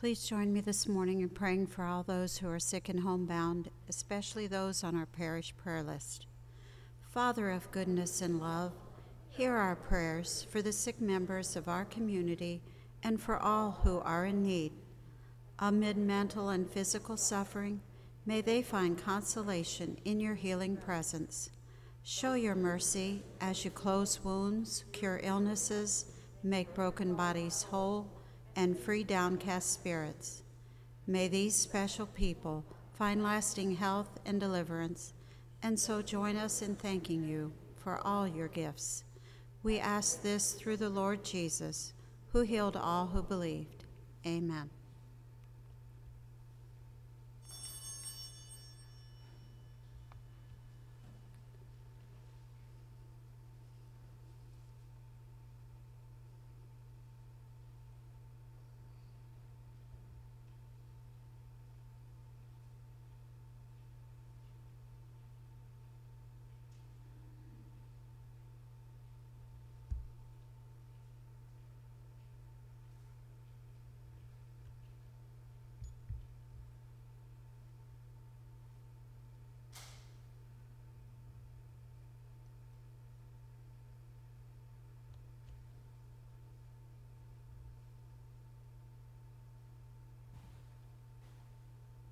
Please join me this morning in praying for all those who are sick and homebound, especially those on our parish prayer list. Father of goodness and love, hear our prayers for the sick members of our community and for all who are in need. Amid mental and physical suffering, may they find consolation in your healing presence. Show your mercy as you close wounds, cure illnesses, make broken bodies whole, and free downcast spirits. May these special people find lasting health and deliverance, and so join us in thanking you for all your gifts. We ask this through the Lord Jesus, who healed all who believed. Amen.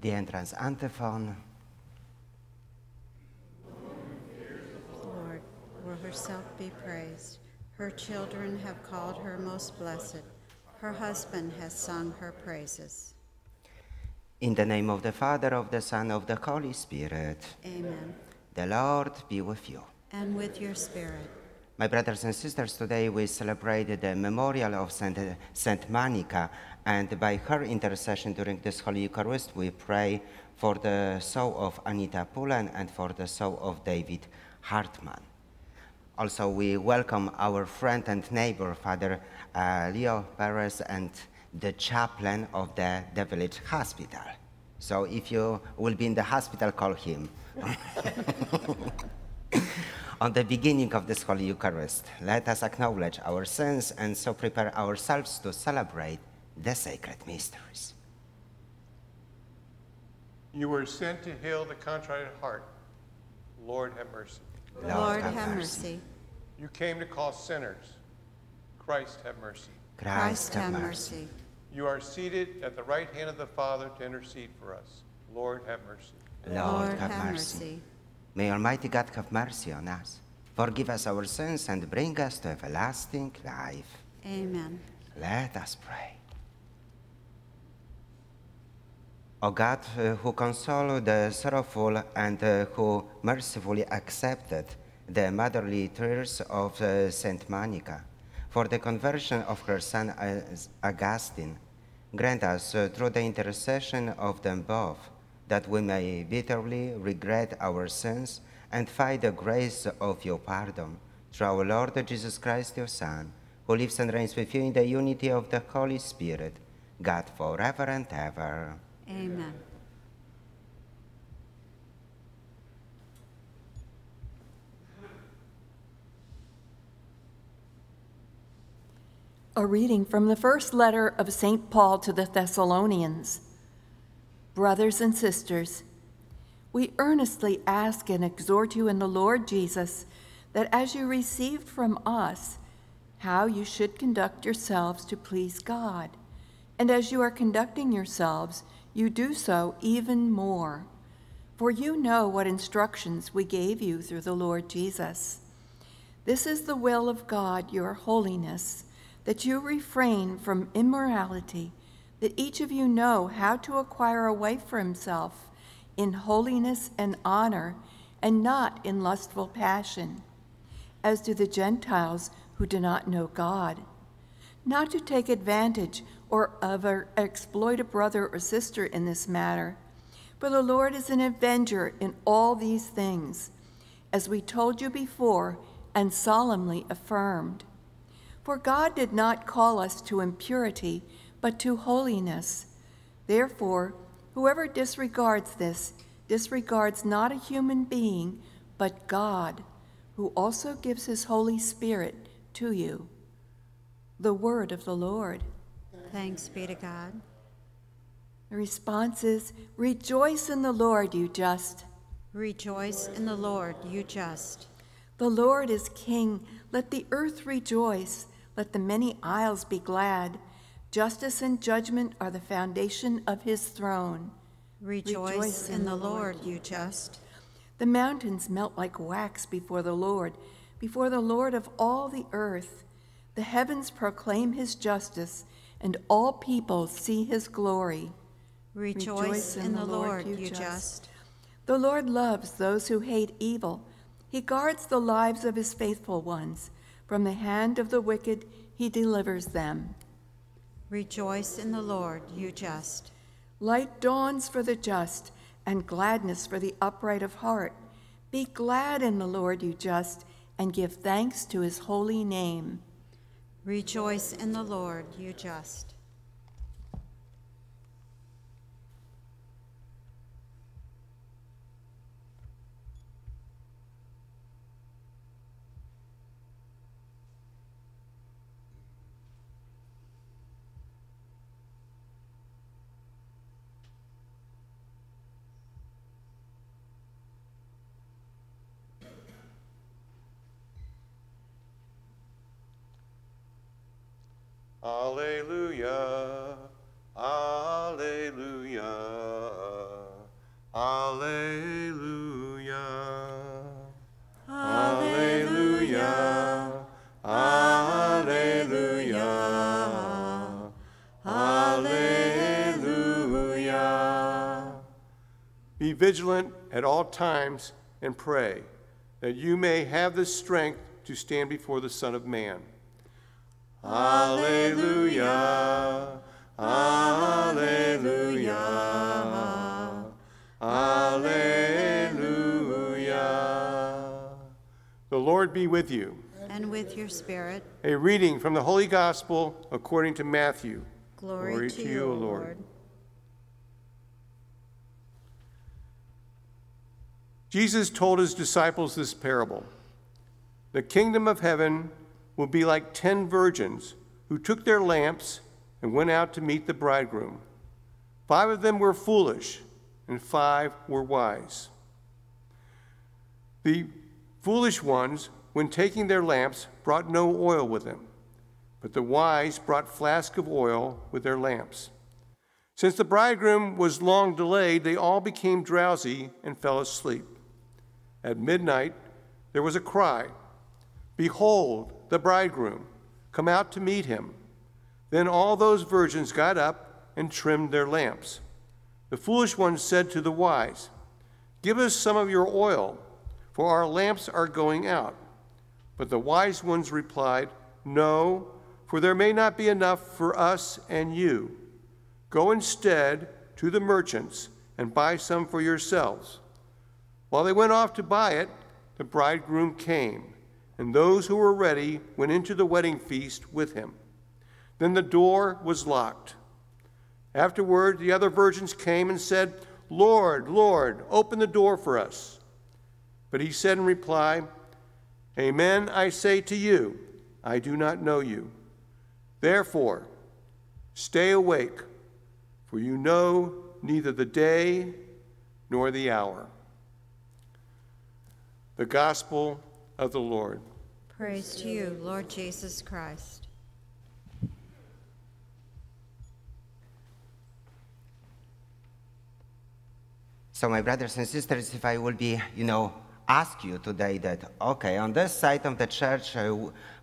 The entrance antiphon. Lord, will herself be praised. Her children have called her most blessed. Her husband has sung her praises. In the name of the Father, of the Son, of the Holy Spirit. Amen. The Lord be with you. And with your spirit. My brothers and sisters, today we celebrate the memorial of Saint, Saint Monica, and by her intercession during this Holy Eucharist, we pray for the soul of Anita Pullen and for the soul of David Hartman. Also, we welcome our friend and neighbor, Father uh, Leo Perez, and the chaplain of the, the village hospital. So if you will be in the hospital, call him. On the beginning of this Holy Eucharist, let us acknowledge our sins and so prepare ourselves to celebrate the sacred mysteries. You were sent to heal the contrite heart. Lord, have mercy. Lord, Lord have, have mercy. mercy. You came to call sinners. Christ, have mercy. Christ, Christ have mercy. You are seated at the right hand of the Father to intercede for us. Lord, have mercy. Lord, Lord have, have mercy. mercy. May Almighty God have mercy on us, forgive us our sins, and bring us to everlasting life. Amen. Let us pray. O God, uh, who consoled the sorrowful and uh, who mercifully accepted the motherly tears of uh, Saint Monica for the conversion of her son Augustine, grant us through the intercession of them both that we may bitterly regret our sins and find the grace of your pardon through our Lord Jesus Christ, your Son, who lives and reigns with you in the unity of the Holy Spirit, God forever and ever. Amen. A reading from the first letter of St. Paul to the Thessalonians. Brothers and sisters, we earnestly ask and exhort you in the Lord Jesus that as you received from us how you should conduct yourselves to please God, and as you are conducting yourselves, you do so even more. For you know what instructions we gave you through the Lord Jesus. This is the will of God, your holiness, that you refrain from immorality, that each of you know how to acquire a wife for himself in holiness and honor, and not in lustful passion, as do the Gentiles who do not know God. Not to take advantage or ever exploit a brother or sister in this matter. For the Lord is an avenger in all these things, as we told you before and solemnly affirmed. For God did not call us to impurity, but to holiness. Therefore, whoever disregards this disregards not a human being, but God, who also gives his Holy Spirit to you. The word of the Lord. Thanks be to God. The response is Rejoice in the Lord, you just. Rejoice in the Lord, you just. The Lord is King. Let the earth rejoice. Let the many isles be glad. Justice and judgment are the foundation of his throne. Rejoice, in the Lord, you just. The mountains melt like wax before the Lord, before the Lord of all the earth. The heavens proclaim his justice, and all peoples see his glory. Rejoice in the Lord, you just. The Lord loves those who hate evil. He guards the lives of his faithful ones. From the hand of the wicked, he delivers them. Rejoice in the Lord, you just. Light dawns for the just, and gladness for the upright of heart. Be glad in the Lord, you just, and give thanks to his holy name. Rejoice in the Lord, you just. Alleluia. Alleluia. Alleluia. Alleluia. Alleluia. Alleluia. Be vigilant at all times and pray that you may have the strength to stand before the Son of Man. Alleluia. Alleluia. Alleluia. The Lord be with you. And with your spirit, A reading from the Holy Gospel according to Matthew. glory, to, you, O Lord. Jesus told his disciples this parable The kingdom of heaven will be like ten virgins who took their lamps and went out to meet the bridegroom. Five of them were foolish, and five were wise. The foolish ones, when taking their lamps, brought no oil with them, but the wise brought flasks of oil with their lamps. Since the bridegroom was long delayed, they all became drowsy and fell asleep. At midnight, there was a cry Behold, the bridegroom, come out to meet him. Then all those virgins got up and trimmed their lamps. The foolish ones said to the wise, Give us some of your oil, for our lamps are going out. But the wise ones replied, No, for there may not be enough for us and you. Go instead to the merchants and buy some for yourselves. While they went off to buy it, the bridegroom came, and those who were ready went into the wedding feast with him. Then the door was locked. Afterward, the other virgins came and said, Lord, Lord, open the door for us. But he said in reply, Amen, I say to you, I do not know you. Therefore, stay awake, for you know neither the day nor the hour. The Gospel of the Lord. Praise to you, Lord Jesus Christ. So, my brothers and sisters, if I will be, you know, ask you today that, okay, on this side of the church, uh,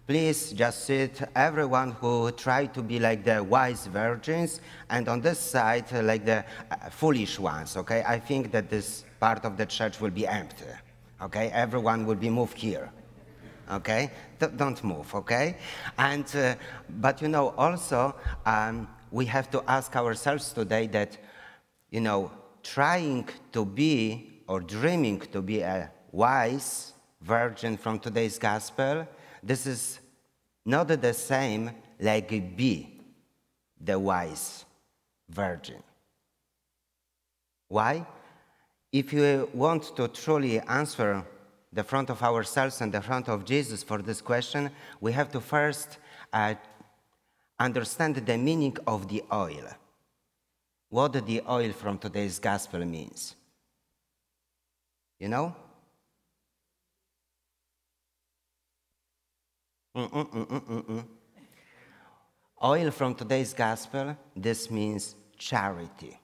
please just sit everyone who tried to be like the wise virgins, and on this side, uh, like the uh, foolish ones, okay? I think that this part of the church will be empty, okay? Everyone will be moved here okay? D- don't move okay? And uh, but you know also um, we have to ask ourselves today that you know trying to be or dreaming to be a wise virgin from today's gospel this is not the same like be the wise virgin. Why? If you want to truly answer the front of ourselves and the front of Jesus for this question, we have to first uh, understand the meaning of the oil. what the oil from today's gospel means. You know? Mm-mm-mm-mm-mm. Oil from today's gospel, this means charity.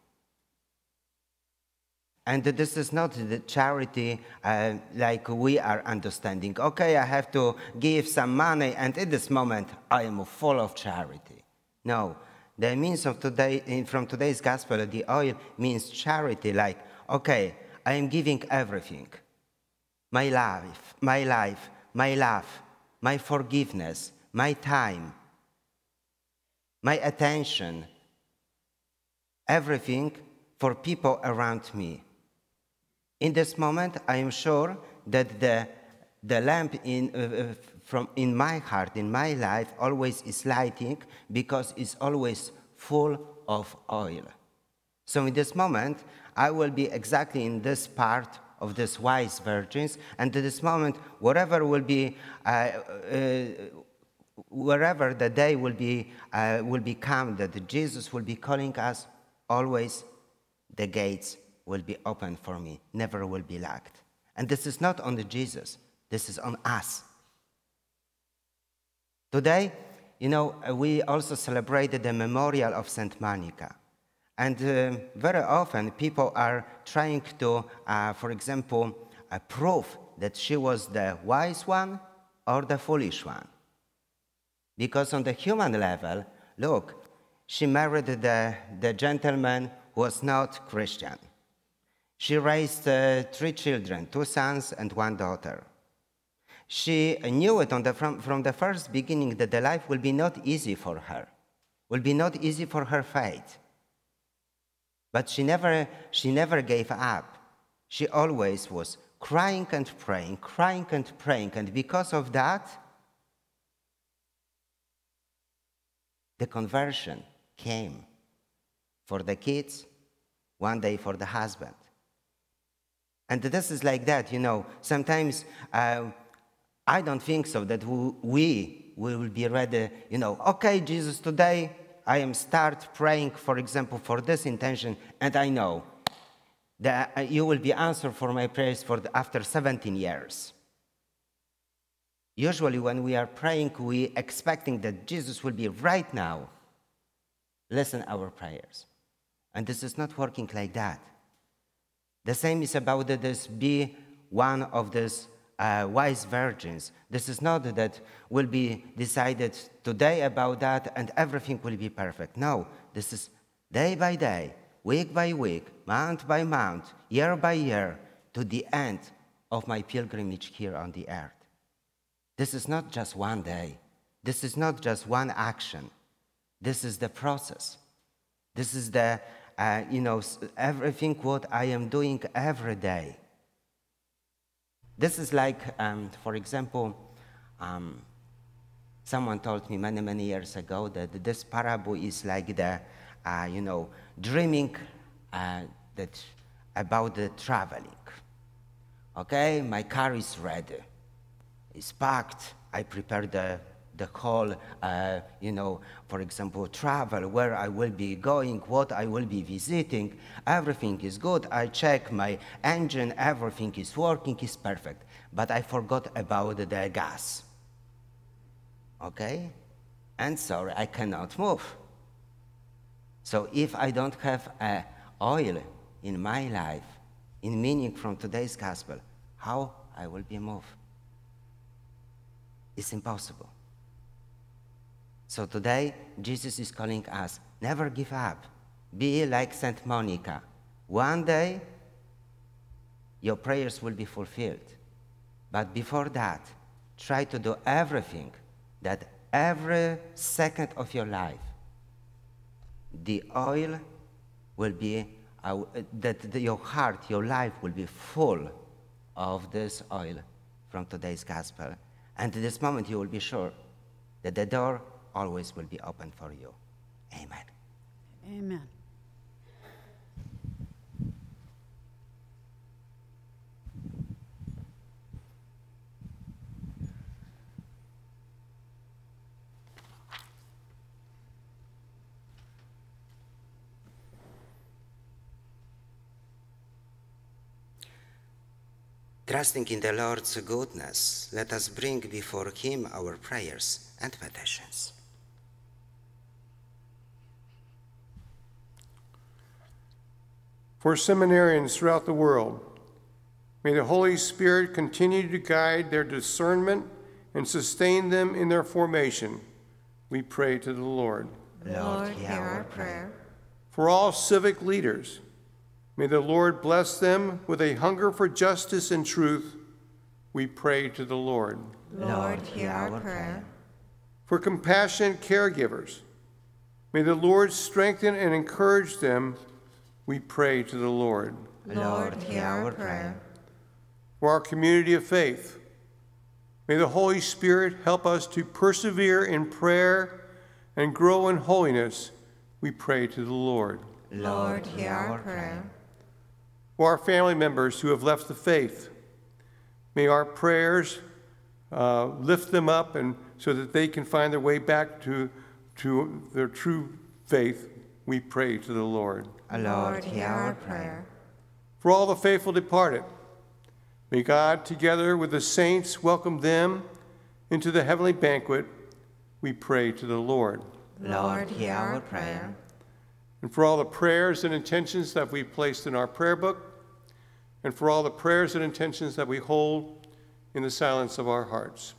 And this is not the charity uh, like we are understanding. Okay, I have to give some money, and at this moment I am full of charity. No, the means of today, from today's gospel, the oil means charity, like, okay, I am giving everything my life, my life, my love, my forgiveness, my time, my attention, everything for people around me. In this moment, I am sure that the, the lamp in, uh, uh, from, in my heart, in my life, always is lighting because it's always full of oil. So in this moment, I will be exactly in this part of these wise virgins, and at this moment, whatever will be, uh, uh, wherever the day will be, uh, will become that Jesus will be calling us, always the gates will be open for me, never will be locked. And this is not on the Jesus, this is on us. Today, you know, we also celebrated the memorial of Saint Monica. And uh, very often people are trying to, uh, for example, uh, prove that she was the wise one or the foolish one. Because on the human level, look, she married the, the gentleman who was not Christian. She raised uh, three children, two sons and one daughter. She knew it the, from, from the first beginning that the life will be not easy for her, will be not easy for her fate. But she never, she never gave up. She always was crying and praying, crying and praying. And because of that, the conversion came for the kids, one day for the husband. And this is like that, you know. Sometimes uh, I don't think so that we, we will be ready, you know, okay, Jesus, today I am start praying, for example, for this intention, and I know that you will be answered for my prayers for the, after 17 years. Usually, when we are praying, we expecting that Jesus will be right now. Listen our prayers, and this is not working like that. The same is about this be one of these uh, wise virgins. This is not that will be decided today about that and everything will be perfect. No, this is day by day, week by week, month by month, year by year, to the end of my pilgrimage here on the earth. This is not just one day. This is not just one action. This is the process. This is the, uh, you know, everything what I am doing every day. This is like, um, for example, um, someone told me many, many years ago that this parable is like the, uh, you know, dreaming uh, that about the traveling. Okay, my car is ready. It's packed. I prepared the the whole, uh, you know, for example, travel, where I will be going, what I will be visiting. Everything is good. I check my engine, everything is working, is perfect. But I forgot about the gas. Okay? And sorry, I cannot move. So if I don't have uh, oil in my life, in meaning from today's gospel, how I will be moved? It's impossible. So today, Jesus is calling us never give up. Be like Saint Monica. One day, your prayers will be fulfilled. But before that, try to do everything that every second of your life, the oil will be, uh, that your heart, your life will be full of this oil from today's gospel. And at this moment, you will be sure that the door always will be open for you. Amen. Amen. Trusting in the Lord's goodness, let us bring before Him our prayers and petitions. For seminarians throughout the world, may the Holy Spirit continue to guide their discernment and sustain them in their formation. We pray to the Lord. Lord, hear our prayer. For all civic leaders, may the Lord bless them with a hunger for justice and truth. We pray to the Lord. Lord, hear our prayer. For compassionate caregivers, may the Lord strengthen and encourage them. We pray to the Lord. Lord, hear our prayer. For our community of faith, may the Holy Spirit help us to persevere in prayer and grow in holiness. We pray to the Lord. Lord, hear our prayer. For our family members who have left the faith, may our prayers uh, lift them up and so that they can find their way back to, to their true faith. We pray to the Lord. Lord, hear our prayer. For all the faithful departed, may God, together with the saints, welcome them into the heavenly banquet. We pray to the Lord. Lord, hear our prayer. And for all the prayers and intentions that we placed in our prayer book, and for all the prayers and intentions that we hold in the silence of our hearts.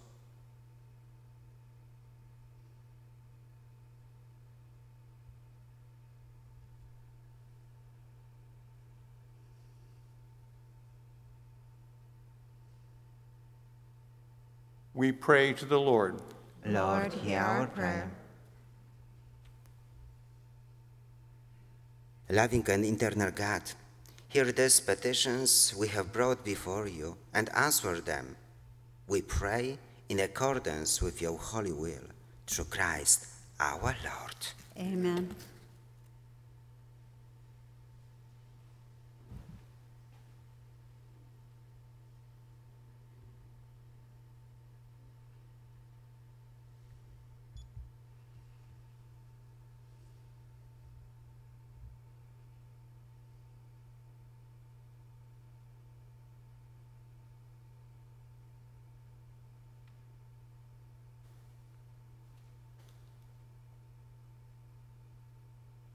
We pray to the Lord. Lord, hear our prayer. Loving and eternal God, hear these petitions we have brought before you and answer them. We pray in accordance with your holy will, through Christ our Lord. Amen.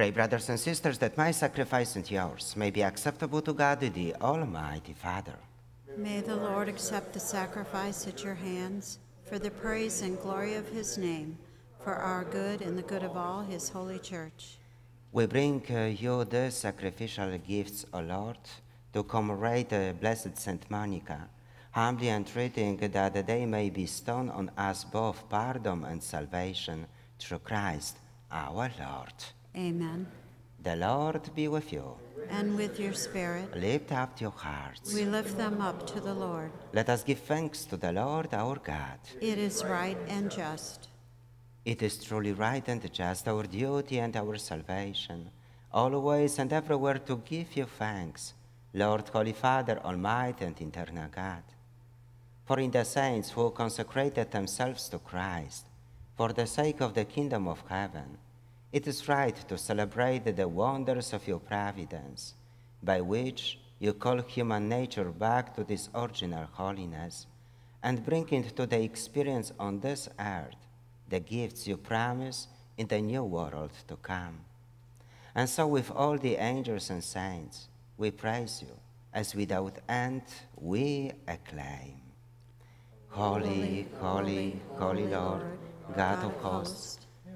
Pray, brothers and sisters, that my sacrifice and yours may be acceptable to God, the Almighty Father. May the Lord accept the sacrifice at your hands for the praise and glory of his name, for our good and the good of all his holy church. We bring uh, you the sacrificial gifts, O Lord, to commemorate the blessed Saint Monica, humbly entreating that they may bestow on us both pardon and salvation through Christ our Lord. Amen. The Lord be with you. And with your spirit, Lift up your hearts. we lift them up to the Lord. Let us give thanks to the Lord our God. It is right and just. It is truly right and just, our duty and our salvation, always and everywhere to give you thanks, Lord, Holy Father, Almighty and eternal God. For in the saints who consecrated themselves to Christ, for the sake of the kingdom of heaven, it is right to celebrate the wonders of your providence, by which you call human nature back to this original holiness, and bring into the experience on this earth the gifts you promise in the new world to come. And so, with all the angels and saints, we praise you, as without end we acclaim. Holy, holy, holy Lord, God of hosts,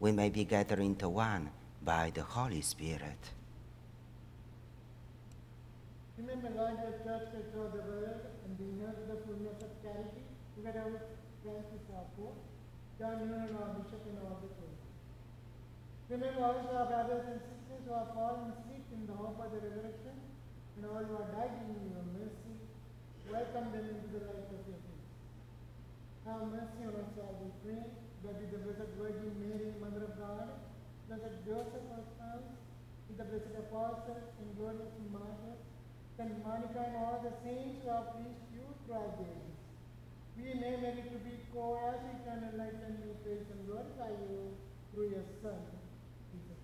we may be gathered into one by the Holy Spirit. Remember, Lord, your church throughout the world and be known to the fullness of charity, together with Francis our Pope, John Noonan our Bishop and all the church. Remember also our brothers and sisters who are fallen asleep in the hope of the resurrection, and all who are died in your mercy. Welcome them into the light of your face. Have mercy on us all, we pray, that with the Blessed Virgin Mary, Mother of God, Blessed Joseph, our spouse, the blessed apostles and glorious martyrs, Saint Monica and all the saints who have pleased you the ages. We may merit to be co-heirs eternal life and we praise and glorify you through your Son, Jesus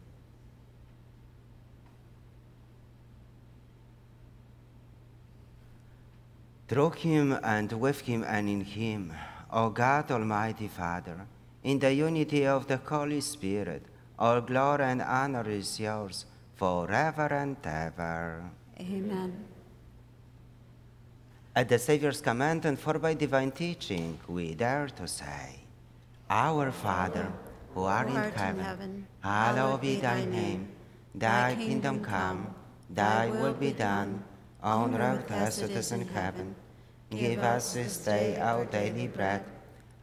Through him and with him and in him, O God, Almighty Father, in the unity of the Holy Spirit, all glory and honor is yours forever and ever. Amen. At the Savior's command and for by divine teaching, we dare to say, Our Father, who art in heaven, heaven, hallowed be thy name. Thy kingdom come, thy will be done, on earth as it is in heaven. Give us this day our daily bread,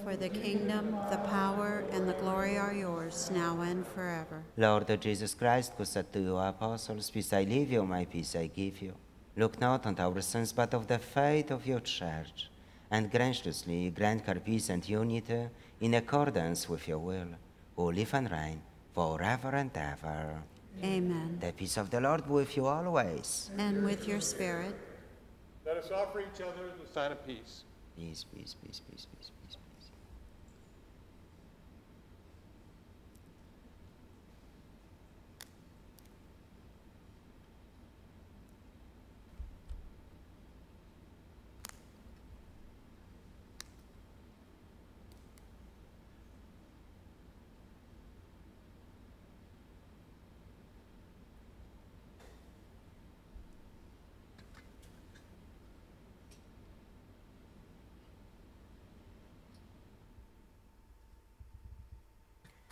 For the kingdom, the power, and the glory are yours, now and forever. Lord Jesus Christ, who said to your apostles, Peace I leave you, my peace I give you, look not on our sins, but of the faith of your church, and graciously grant her peace and unity in accordance with your will, who live and reign forever and ever. Amen. The peace of the Lord be with you always. And with your spirit, Let us offer each other the sign of peace. Peace, peace, peace, peace, peace, peace, peace.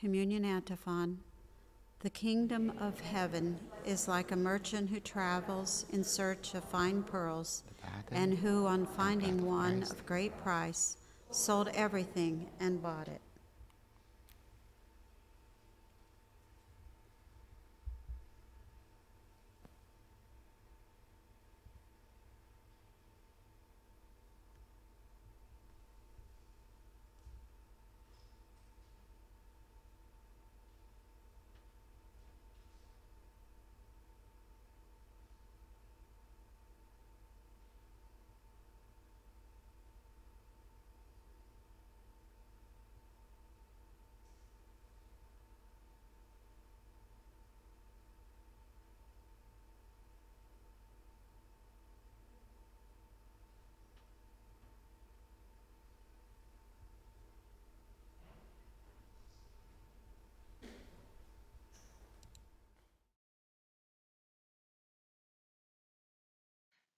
Communion antiphon. The kingdom of heaven is like a merchant who travels in search of fine pearls, and who, on finding one of great price, sold everything and bought it.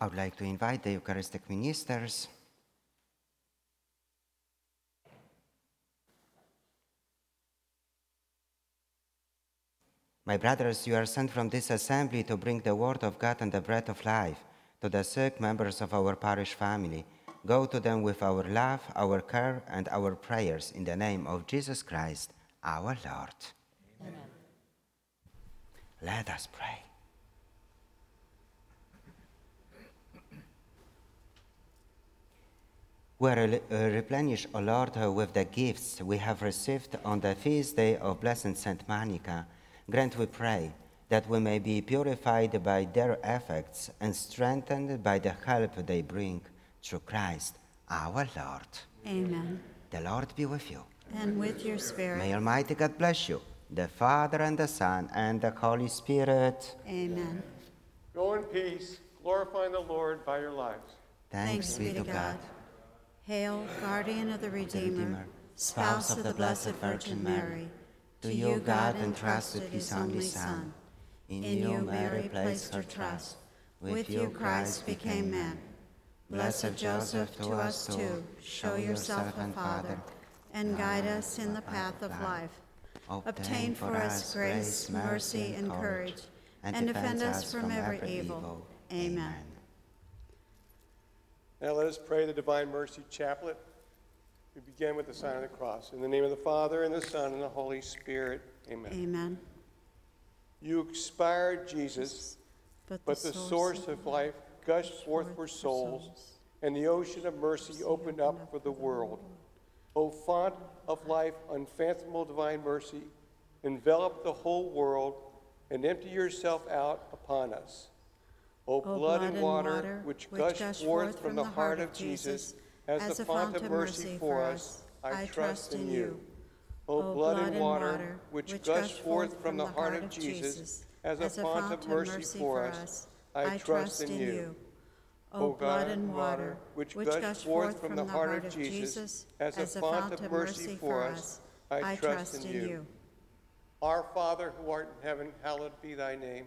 I would like to invite the Eucharistic ministers. My brothers, you are sent from this assembly to bring the word of God and the bread of life to the sick members of our parish family. Go to them with our love, our care, and our prayers in the name of Jesus Christ, our Lord. Amen. Let us pray. We are re- uh, O Lord, uh, with the gifts we have received on the feast day of Blessed Saint Monica. Grant, we pray, that we may be purified by their effects and strengthened by the help they bring through Christ our Lord. Amen. The Lord be with you. And with your spirit. May Almighty God bless you, the Father and the Son and the Holy Spirit. Amen. Go in peace, glorifying the Lord by your lives. Thanks, be to God. Hail, guardian of the Redeemer, spouse of the Blessed Virgin Mary. To you God entrusted his only Son. In you Mary placed her trust. With you Christ became man. Blessed Joseph, to us too, show yourself a Father, and guide us in the path of life. Obtain for us grace, mercy, and courage, and defend us from every evil. Amen. Now let us pray the Divine Mercy Chaplet. We begin with the sign of the cross. In the name of the Father, and the Son, and the Holy Spirit. Amen. Amen. You expired, Jesus, but the source of life gushed forth for souls, and the ocean of mercy opened up for the world. O font of life, unfathomable divine mercy, envelop the whole world and empty yourself out upon us. O blood and water, which gushed forth from the heart of Jesus, as the font of mercy for us, I trust in you. O blood and water, which gushed forth from the heart of Jesus, as a font of mercy for us, I trust in you. O blood and water, which gushed forth from the heart of Jesus, as a font of mercy for us, I trust in you. Our Father who art in heaven, hallowed be thy name.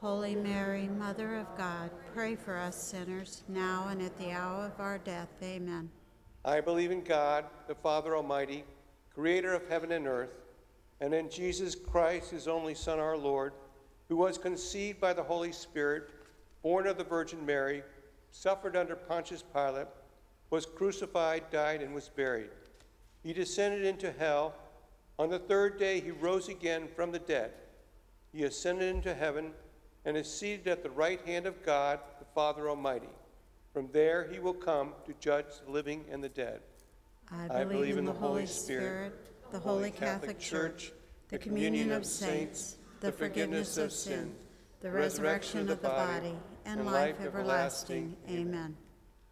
Holy Mary, Mother of God, pray for us sinners, now and at the hour of our death. Amen. I believe in God, the Father Almighty, creator of heaven and earth, and in Jesus Christ, his only Son, our Lord, who was conceived by the Holy Spirit, born of the Virgin Mary, suffered under Pontius Pilate, was crucified, died, and was buried. He descended into hell. On the third day, he rose again from the dead. He ascended into heaven and is seated at the right hand of God, the Father Almighty. From there, he will come to judge the living and the dead. I believe in the Holy Spirit, the Holy Catholic Church, the communion of saints, the forgiveness of sin, the resurrection of the body, and life everlasting. Amen.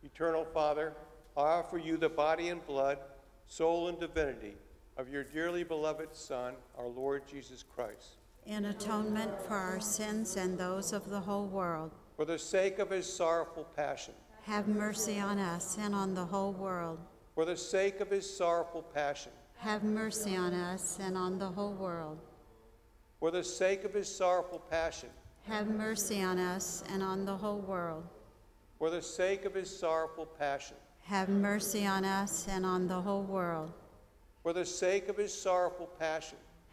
Eternal Father, I offer you the body and blood, soul and divinity of your dearly beloved Son, our Lord Jesus Christ. In atonement for our sins and those of the whole world, For the sake of his sorrowful passion, have mercy on us and on the whole world. for the sake of his sorrowful passion, Have mercy on us and on the whole world. for the sake of his sorrowful passion, Have mercy on us and on the whole world. for the sake of his sorrowful passion, Have mercy on us and on the whole world. for the sake of his sorrowful passion,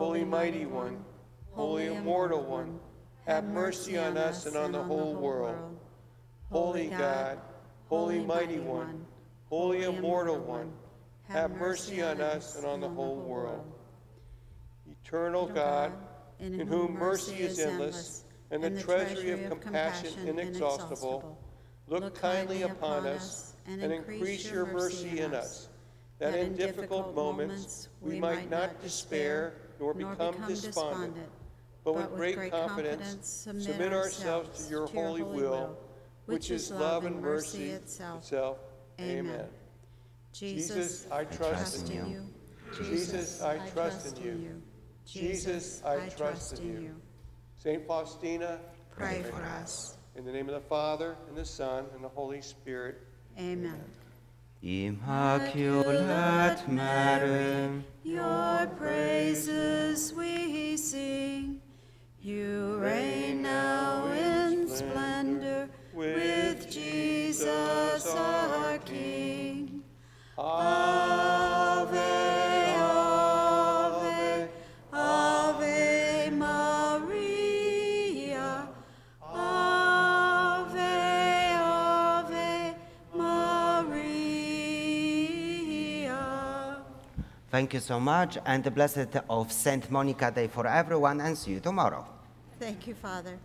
holy mighty one, holy immortal one, have mercy on us and on the whole world. Holy God, holy mighty one, holy immortal one, have mercy on us and on the whole world. Eternal God, in whom mercy is endless, and the treasury of compassion inexhaustible, look kindly upon us and increase your mercy in us, that in difficult moments we might not despair nor become despondent, but with great confidence submit ourselves to your holy will, which is love and mercy itself. Amen. Jesus, I trust in you. Jesus, I trust in you. Jesus, I trust in you. Saint Faustina, Pray for us. in the name of the Father, and the Son, and the Holy Spirit. Amen. Immaculate Mary, Your praises we sing. You reign now in splendor with Jesus our King. Ave, thank you so much, and the blessed of Saint Monica Day for everyone, and see you tomorrow. Thank you, Father.